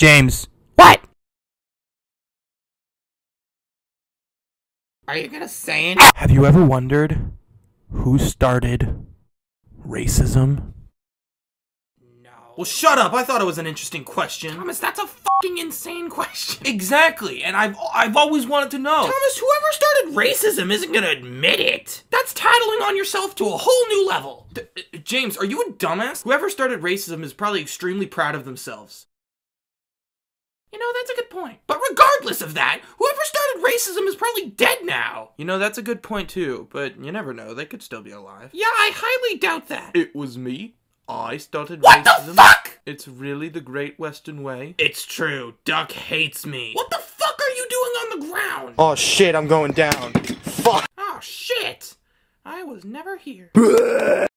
James. What? Are you gonna say it? Have you ever wondered who started racism? No. Well, shut up. I thought it was an interesting question. Thomas, that's a fucking insane question. Exactly, and I've I've always wanted to know. Thomas, whoever started racism isn't gonna admit it. That's tattling on yourself to a whole new level. D- uh, James, are you a dumbass? Whoever started racism is probably extremely proud of themselves. You know, that's a good point. But regardless of that, whoever started racism is probably dead now. You know, that's a good point too, but you never know. They could still be alive. Yeah, I highly doubt that. It was me. I started What the racism. fuck? It's really the Great Western Way. It's true. Duck hates me. What the fuck are you doing on the ground? Oh shit, I'm going down. Fuck. Oh shit. I was never here.